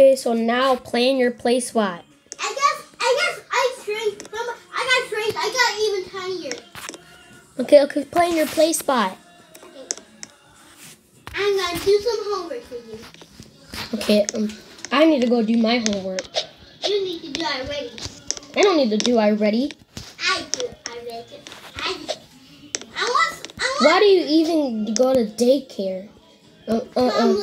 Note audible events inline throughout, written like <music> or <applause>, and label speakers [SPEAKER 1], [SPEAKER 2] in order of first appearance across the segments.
[SPEAKER 1] Okay, so now plan your play spot.
[SPEAKER 2] I guess I guess I shrink. Mama, I got shrink. I got even tinier.
[SPEAKER 1] Okay, okay, plan your play spot.
[SPEAKER 2] Okay. I'm gonna do some homework for you.
[SPEAKER 1] Okay, um, I need to go do my homework.
[SPEAKER 2] You need to do it already.
[SPEAKER 1] I don't need to do i-Ready.
[SPEAKER 2] I do. It. I do. I want. I want.
[SPEAKER 1] Why do you even go to daycare? Uh, uh, uh.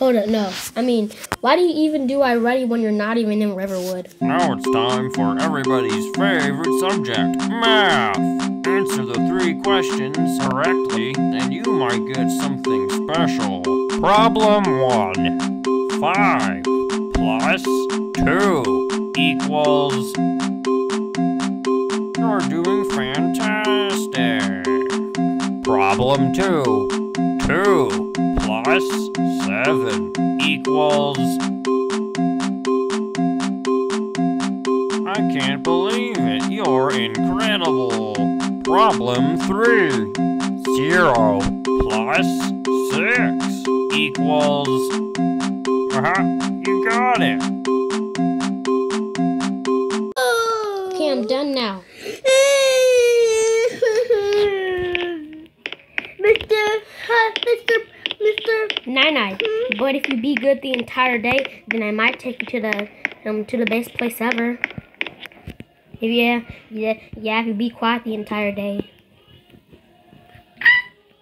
[SPEAKER 1] Hold on, no. I mean, why do you even do i-Ready when you're not even in Riverwood?
[SPEAKER 3] Now it's time for everybody's favorite subject, math. Answer the three questions correctly, and you might get something special. Problem one. Five plus two equals. You're doing fantastic. Problem two. Two plus seven equals. I can't believe it. You're incredible. Problem three. Zero plus six equals. Uh-huh. You got it.
[SPEAKER 1] Okay, I'm done now.
[SPEAKER 2] Mr. Uh, Mr. Mr.
[SPEAKER 1] Nine nine. But if you be good the entire day, then I might take you to the um to the best place ever. If yeah, yeah, yeah, if you be quiet the entire day.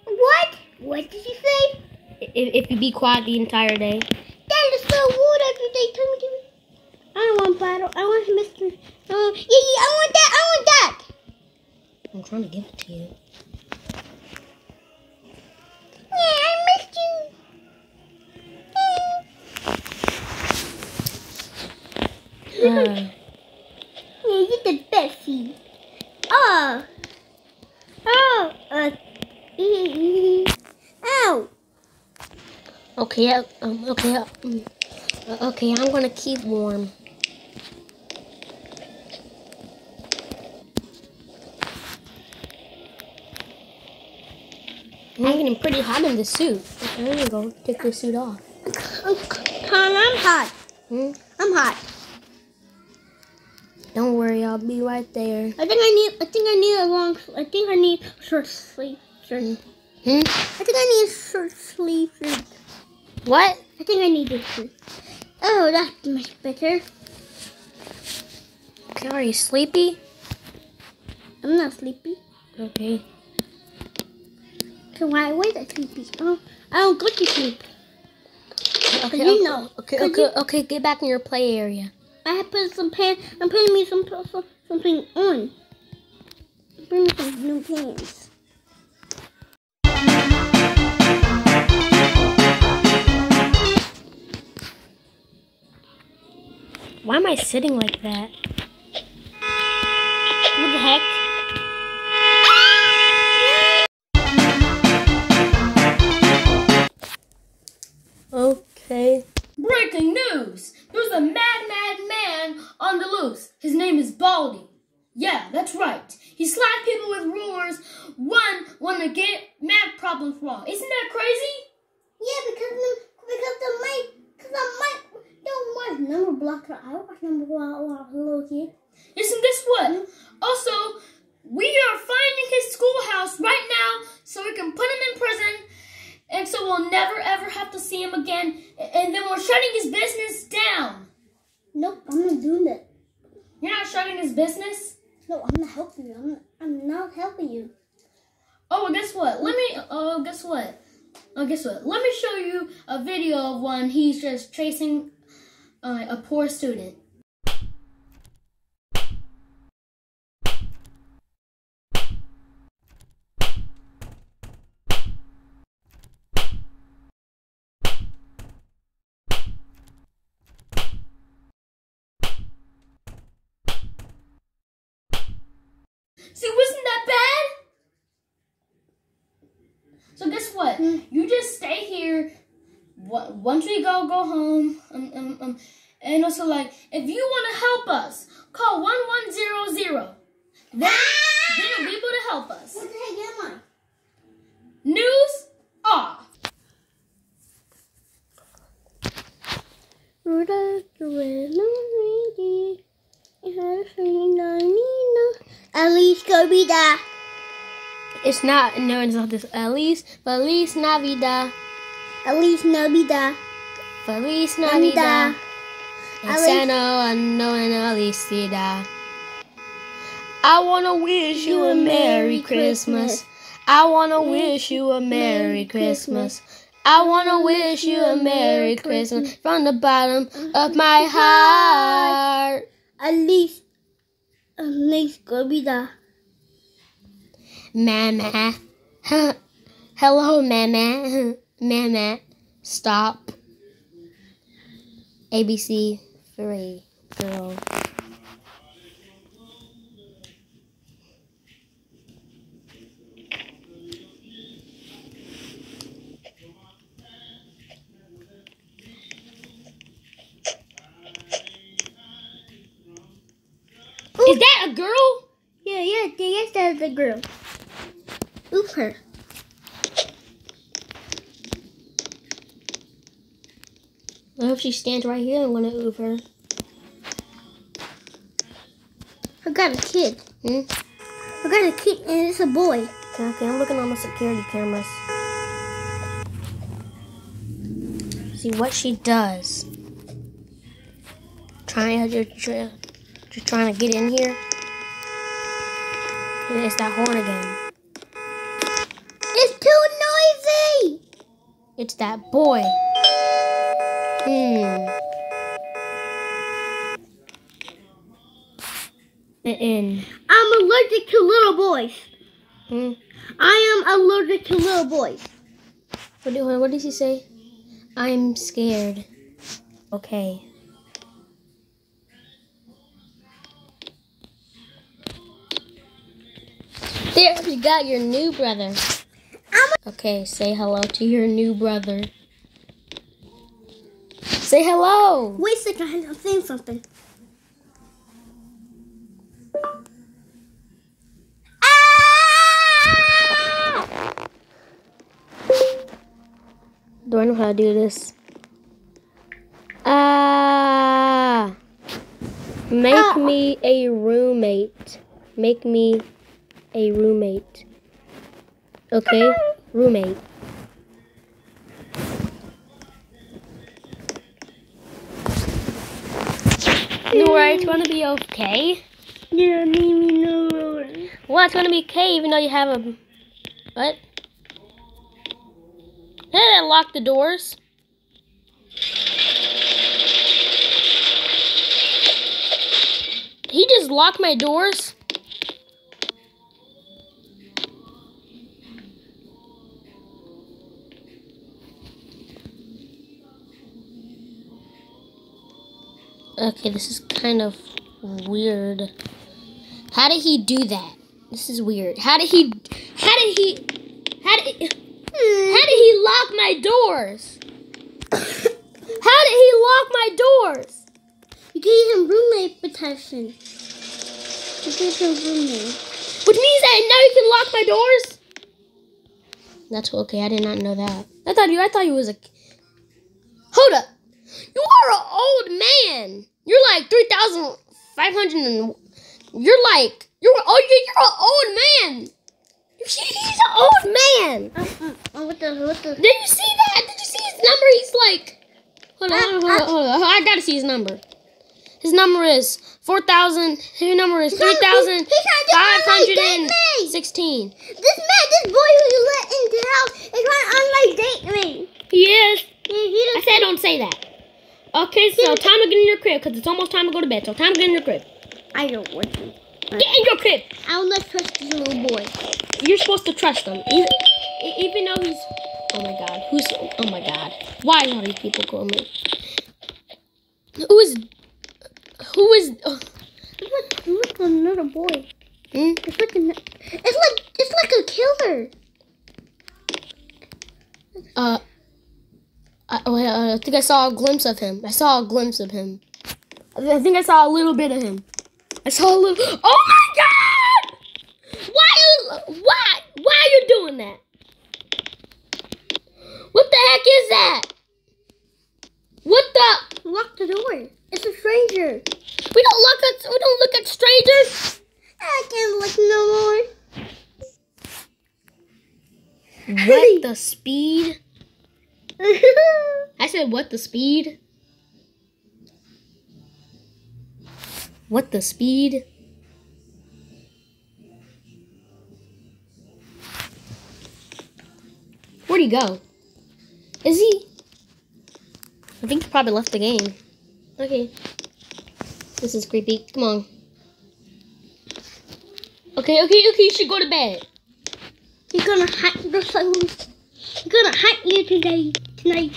[SPEAKER 2] What? What did you say?
[SPEAKER 1] If, if you be quiet the entire day.
[SPEAKER 2] That is so rude of you. They told me. I don't want bottle. I want Mr. Oh, yeah, yeah, I want that. I want that.
[SPEAKER 1] I'm trying to give it to you. <laughs>
[SPEAKER 2] Ow.
[SPEAKER 1] okay, uh, um, okay, uh, mm, uh, okay. I'm gonna keep warm. I'm getting pretty hot in the suit. I'm gonna go take the suit off.
[SPEAKER 2] Con, I'm hot.
[SPEAKER 1] Hmm?
[SPEAKER 2] I'm hot.
[SPEAKER 1] Don't worry, I'll be right there.
[SPEAKER 2] I think I need. I think I need a long. I think I need short shirt.
[SPEAKER 1] Hmm?
[SPEAKER 2] I think I need a short sleeve.
[SPEAKER 1] What?
[SPEAKER 2] I think I need this. Oh, that's much better.
[SPEAKER 1] Okay, are you sleepy?
[SPEAKER 2] I'm not sleepy.
[SPEAKER 1] Okay.
[SPEAKER 2] So why was I sleepy? Oh, I don't go to sleep.
[SPEAKER 1] Okay,
[SPEAKER 2] you
[SPEAKER 1] okay,
[SPEAKER 2] know.
[SPEAKER 1] okay, okay,
[SPEAKER 2] you-
[SPEAKER 1] okay, get back in your play area.
[SPEAKER 2] I have put some pants. I'm putting me some, some something on. Bring me some new pants.
[SPEAKER 1] Why am I sitting like that? What the heck? Okay.
[SPEAKER 4] Breaking news! There's a mad, mad man on the loose. His name is Baldi. Yeah, that's right. He slapped people with rulers. One want to get math problems wrong. Isn't that crazy?
[SPEAKER 2] Yeah, because the because the mic because the mic don't watch number blocker. I watch number while while I was a little kid.
[SPEAKER 4] Isn't this what? Hmm? Also, we are finding his schoolhouse right now so we can put him in prison. And so we'll never ever have to see him again. And then we're shutting his business down.
[SPEAKER 2] Nope, I'm not doing that.
[SPEAKER 4] You're not shutting his business?
[SPEAKER 2] No, I'm not helping you. I'm not, I'm not helping you.
[SPEAKER 4] Oh, well, guess what? Let me. Oh, guess what? Oh, guess what? Let me show you a video of when he's just chasing uh, a poor student. See, wasn't that bad? So guess what? You just stay here. Wa- Once we go, go home. Um, um, um, and also, like, if you want to help us, call one one zero zero. Then, then you'll be able to help us.
[SPEAKER 2] What the heck am I?
[SPEAKER 4] News off.
[SPEAKER 2] Rudolph the red-nosed reindeer. It had a funny nine Feliz Navidad.
[SPEAKER 1] It's not, no, it's not this. Feliz, Feliz Navidad.
[SPEAKER 2] Feliz Navidad.
[SPEAKER 1] Feliz
[SPEAKER 2] Navidad.
[SPEAKER 1] Santa no Felicidad. I wanna wish you a Merry Christmas. I wanna wish you a Merry Christmas. I wanna wish you a Merry Christmas from the bottom of my heart.
[SPEAKER 2] At least, Feliz. Feliz Navidad.
[SPEAKER 1] Mama. <laughs> Hello, Mama. <laughs> Mama. Stop. ABC 3. Girl. Is that a girl?
[SPEAKER 2] Yeah, yeah, yes, that's a girl. Oof her.
[SPEAKER 1] I hope she stands right here and want to oof her.
[SPEAKER 2] I got a kid.
[SPEAKER 1] Hmm?
[SPEAKER 2] I got a kid and it's a boy.
[SPEAKER 1] Okay, I'm looking on the security cameras. See what she does. Trying to just trying to get in here. It's that horn again.
[SPEAKER 2] It's too noisy.
[SPEAKER 1] It's that boy. In.
[SPEAKER 2] I'm allergic to little boys.
[SPEAKER 1] Hmm.
[SPEAKER 2] I am allergic to little boys.
[SPEAKER 1] What, do, what did he say? I'm scared. Okay. There, you got your new brother. Okay, say hello to your new brother. Say hello.
[SPEAKER 2] Wait a second, I'm saying something. Ah!
[SPEAKER 1] Do I know how to do this? Ah. Make
[SPEAKER 2] Ah.
[SPEAKER 1] me a roommate. Make me a roommate. Okay? Roommate. Nora, it's gonna be okay.
[SPEAKER 2] Yeah, me no more.
[SPEAKER 1] Well, it's gonna be okay even though you have a. What? Did I lock the doors? He just locked my doors? Okay, this is kind of weird. How did he do that? This is weird. How did he? How did he? How did? How did he lock my doors? <coughs> How did he lock my doors?
[SPEAKER 2] You gave him roommate protection. You gave him roommate.
[SPEAKER 1] Which means that now you can lock my doors. That's okay. I did not know that. I thought you. I thought you was a. Hold up. You are an old man. You're like three thousand five hundred and. You're like you're oh you're, you're an old man. He's an old man.
[SPEAKER 2] Uh, uh, what the, what the?
[SPEAKER 1] Did you see that? Did you see his number? He's like, hold on, hold on, hold on, hold on. I gotta see his number. His number is four thousand. His number is
[SPEAKER 2] He's
[SPEAKER 1] three
[SPEAKER 2] trying-
[SPEAKER 1] thousand
[SPEAKER 2] he's trying to
[SPEAKER 1] five hundred
[SPEAKER 2] online
[SPEAKER 1] and
[SPEAKER 2] date me.
[SPEAKER 1] sixteen.
[SPEAKER 2] This man, this boy who you let into the house is trying to online date me.
[SPEAKER 1] He is.
[SPEAKER 2] He, he
[SPEAKER 1] I said don't say that. Okay, so time to get in your crib because it's almost time to go to bed. So time to get in your crib.
[SPEAKER 2] I don't want to.
[SPEAKER 1] Get in your crib.
[SPEAKER 2] I will not trust this little boy.
[SPEAKER 1] You're supposed to trust him, even, even though he's. Oh my God, who's? Oh my God, why are these people calling me? Who is? Who is? Oh,
[SPEAKER 2] It's like, look another boy.
[SPEAKER 1] hmm?
[SPEAKER 2] It's like, an, it's like, it's like a killer.
[SPEAKER 1] Uh, I, yeah, I think I saw a glimpse of him. I saw a glimpse of him. I I think I saw a little bit of him. I saw a little. Oh my God! Why you? Why? Why are you doing that? What the heck is that? What the?
[SPEAKER 2] Lock the door. It's a stranger.
[SPEAKER 1] We don't look at we don't look at strangers.
[SPEAKER 2] I can't look no more.
[SPEAKER 1] What the speed? I said what the speed? What the speed? Where'd he go? Is he? I think he probably left the game. Okay. This is creepy. Come on. Okay, okay, okay, you should go to bed.
[SPEAKER 2] He's gonna hack the phone. He's gonna hack you today, tonight.